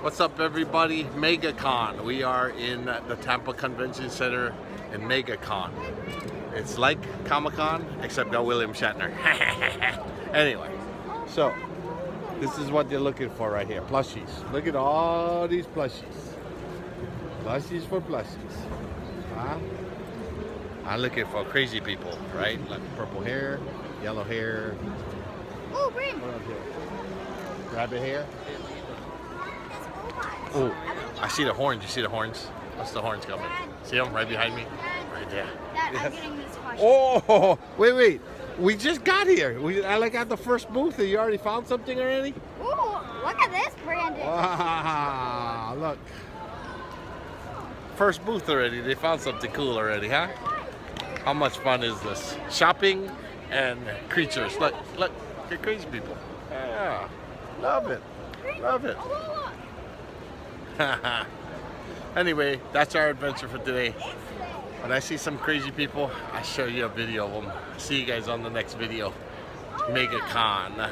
What's up everybody? MegaCon. We are in the Tampa Convention Center in MegaCon. It's like Comic-Con except no William Shatner. anyway, so this is what you're looking for right here. Plushies. Look at all these plushies. Plushies for plushies. Huh? I'm looking for crazy people, right? Like purple hair, yellow hair. Oh, green. Rabbit hair. Oh, I see the horns. You see the horns? What's the horns coming. See them right behind me? Right there. Dad, Yes. I'm getting this question. Oh, wait, wait. We just got here. We, I like at the first booth. You already found something already? Ooh, look at this, Brandon. Wow, look. First booth already. They found something cool already, huh? How much fun is this? Shopping and creatures. Look, look, you're crazy people. Yeah, love it, love it. anyway, that's our adventure for today. When I see some crazy people, I show you a video of them. See you guys on the next video. Mega Con.